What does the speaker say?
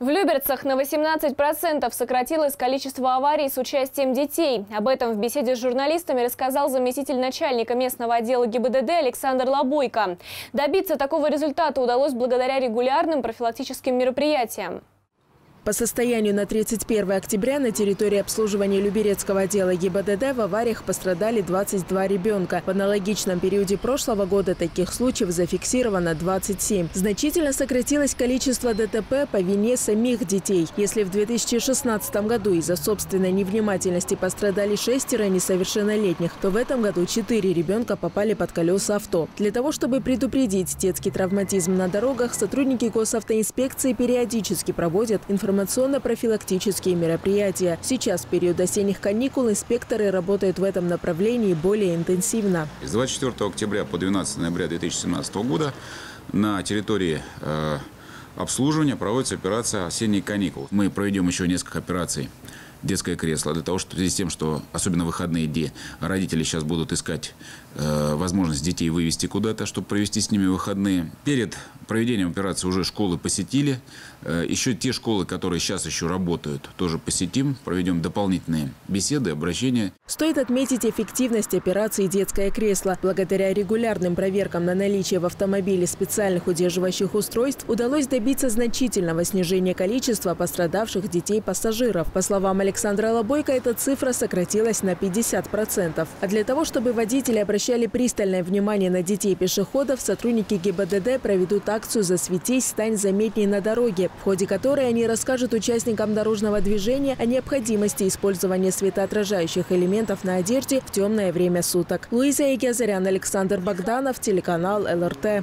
В Люберцах на 18% сократилось количество аварий с участием детей. Об этом в беседе с журналистами рассказал заместитель начальника местного отдела ГИБДД Александр Лобойко. Добиться такого результата удалось благодаря регулярным профилактическим мероприятиям. По состоянию на 31 октября на территории обслуживания Люберецкого отдела ГИБДД в авариях пострадали 22 ребенка. В аналогичном периоде прошлого года таких случаев зафиксировано 27. Значительно сократилось количество ДТП по вине самих детей. Если в 2016 году из-за собственной невнимательности пострадали шестеро несовершеннолетних, то в этом году 4 ребенка попали под колеса авто. Для того, чтобы предупредить детский травматизм на дорогах, сотрудники госавтоинспекции периодически проводят информационные информационно-профилактические мероприятия. Сейчас, в период осенних каникул, инспекторы работают в этом направлении более интенсивно. С 24 октября по 12 ноября 2017 года на территории э, обслуживания проводится операция «Осенние каникулы». Мы проведем еще несколько операций детское кресло, для того, чтобы в связи с тем, что особенно выходные дни родители сейчас будут искать э, возможность детей вывести куда-то, чтобы провести с ними выходные. Перед проведением операции уже школы посетили. Э, еще те школы, которые сейчас еще работают, тоже посетим, проведем дополнительные беседы, обращения. Стоит отметить эффективность операции «Детское кресло». Благодаря регулярным проверкам на наличие в автомобиле специальных удерживающих устройств удалось добиться значительного снижения количества пострадавших детей-пассажиров. По словам Александра Александра Лобойко эта цифра сократилась на 50%. А для того, чтобы водители обращали пристальное внимание на детей пешеходов, сотрудники ГИБДД проведут акцию «Засветись, стань заметней на дороге», в ходе которой они расскажут участникам дорожного движения о необходимости использования светоотражающих элементов на одежде в темное время суток. Луиза Егязарян, Александр Богданов, телеканал ЛРТ.